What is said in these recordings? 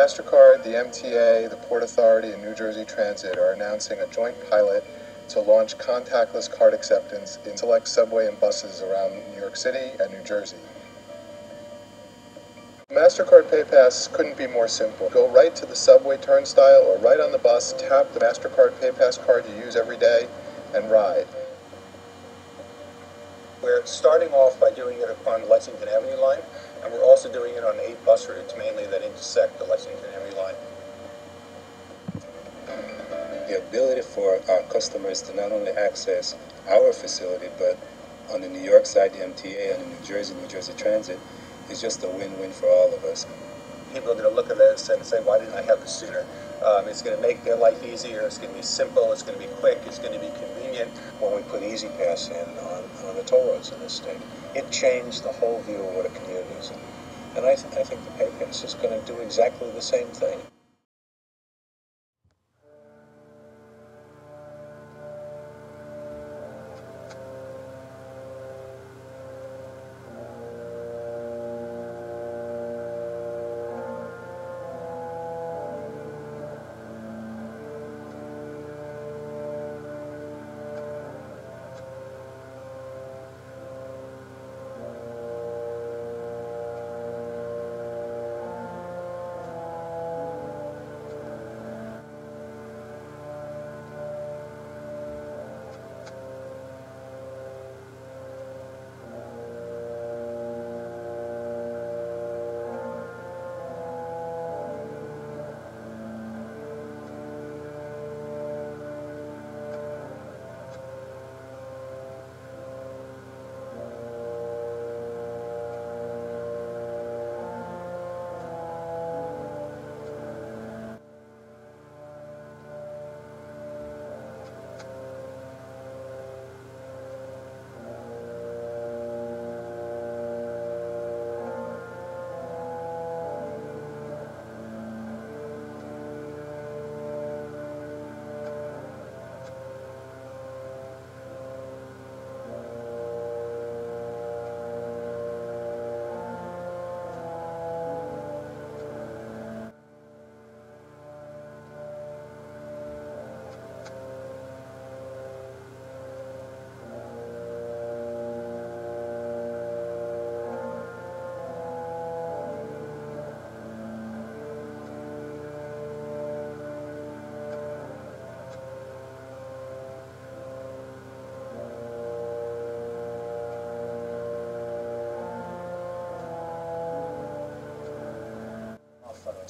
MasterCard, the MTA, the Port Authority, and New Jersey Transit are announcing a joint pilot to launch contactless card acceptance in select subway and buses around New York City and New Jersey. MasterCard PayPass couldn't be more simple. Go right to the subway turnstile or right on the bus, tap the MasterCard PayPass card you use every day, and ride. We're starting off by doing it on the Lexington Avenue line, and we're also doing it on eight bus routes, mainly that intersect the Lexington Avenue line. The ability for our customers to not only access our facility, but on the New York side, the MTA, and the New Jersey, New Jersey Transit, is just a win-win for all of us. People are going to look at this and say, why didn't I have this sooner? Um, it's going to make their life easier, it's going to be simple, it's going to be quick, it's going to be convenient. When we put E-ZPass in on, on the toll roads in this state, it changed the whole view of what a community is. And I, th I think the PayPass is going to do exactly the same thing.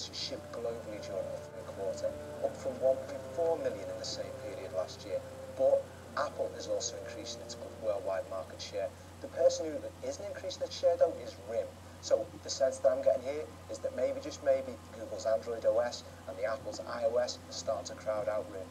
Phones shipped globally during the third quarter, up from 1.4 million in the same period last year. But Apple is also increasing its worldwide market share. The person who isn't increasing its share though is RIM. So the sense that I'm getting here is that maybe, just maybe, Google's Android OS and the Apple's iOS starting to crowd out RIM.